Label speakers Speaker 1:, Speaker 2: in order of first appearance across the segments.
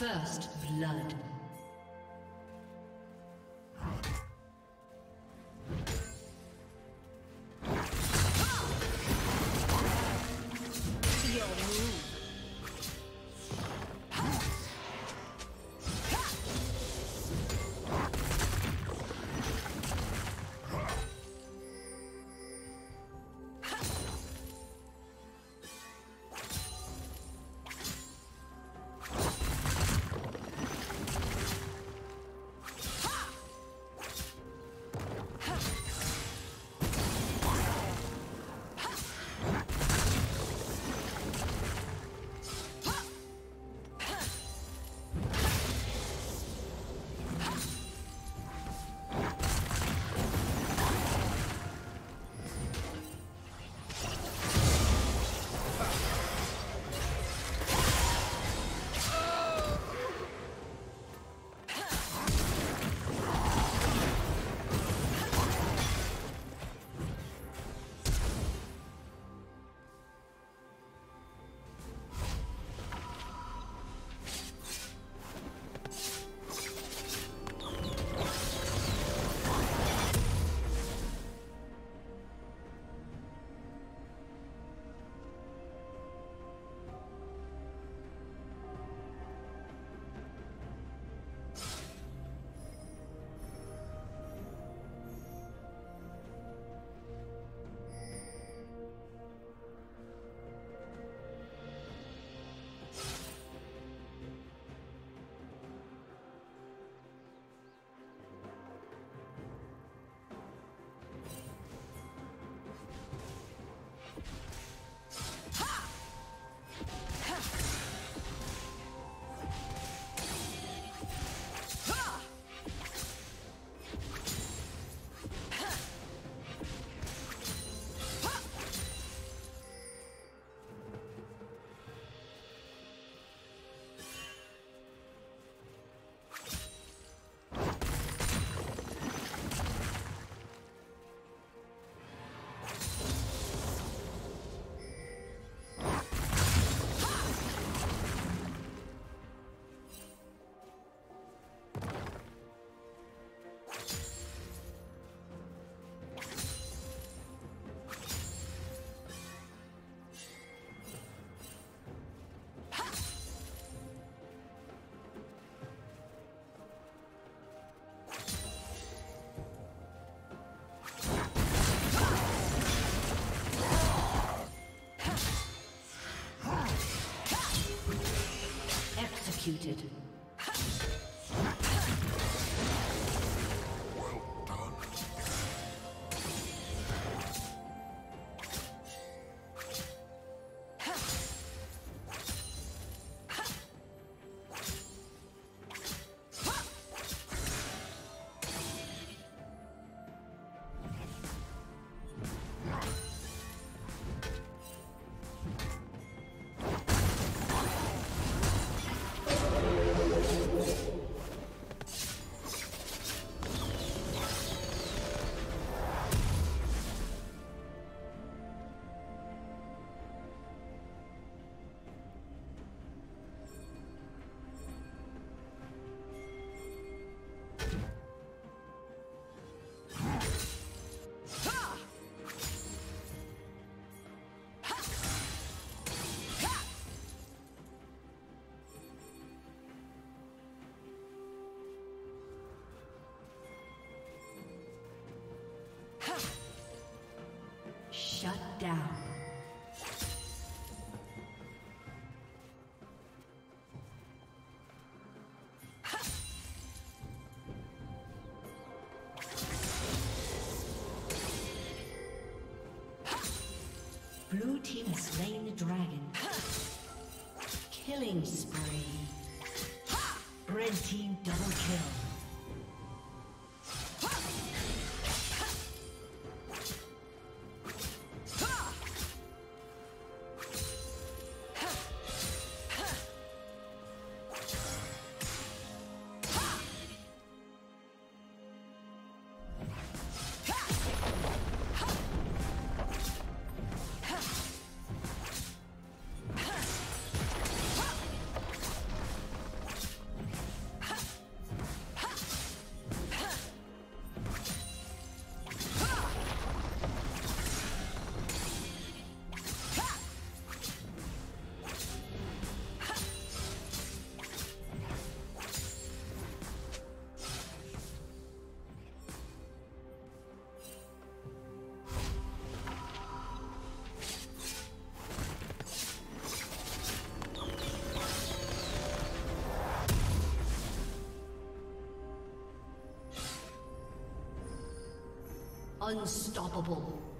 Speaker 1: First blood. Executed. Team has slain the dragon. Killing spree. Red team Unstoppable.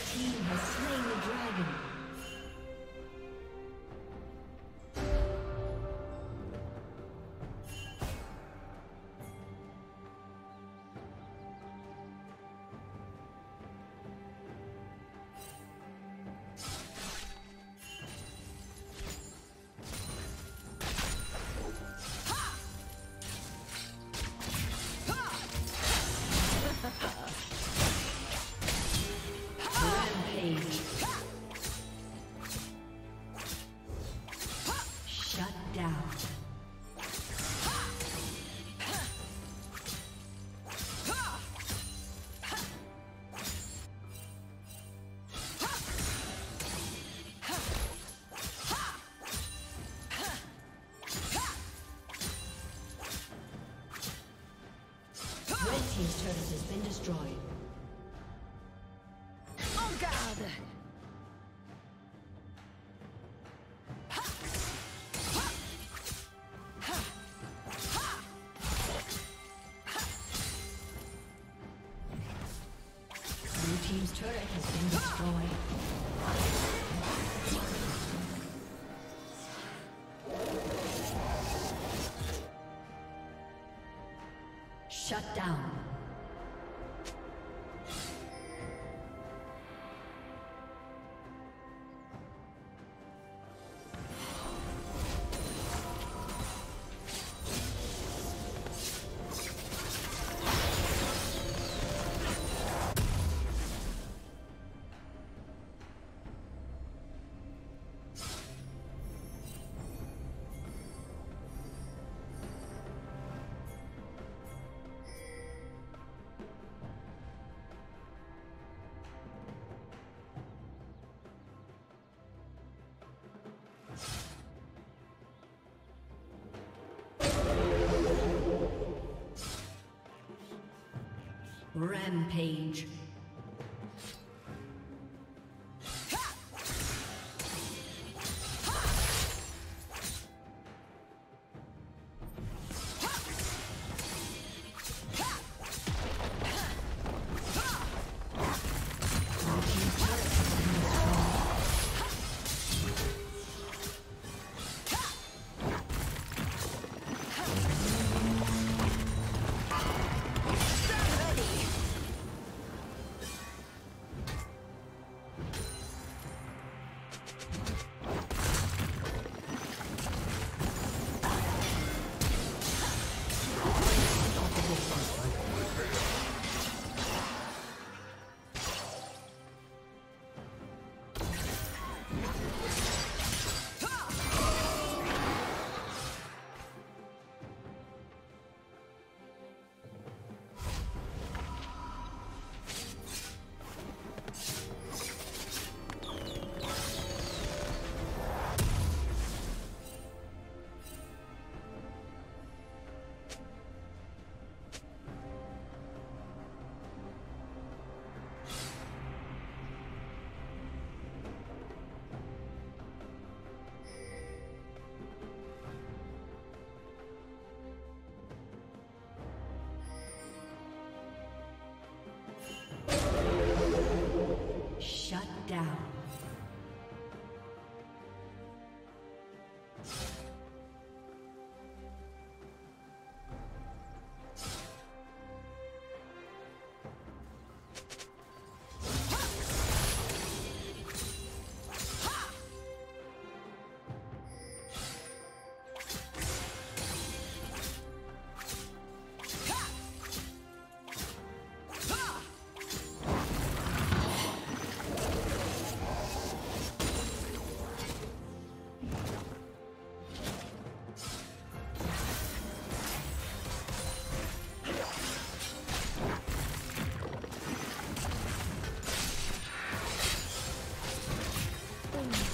Speaker 1: Team has Shut down. Rampage. Down.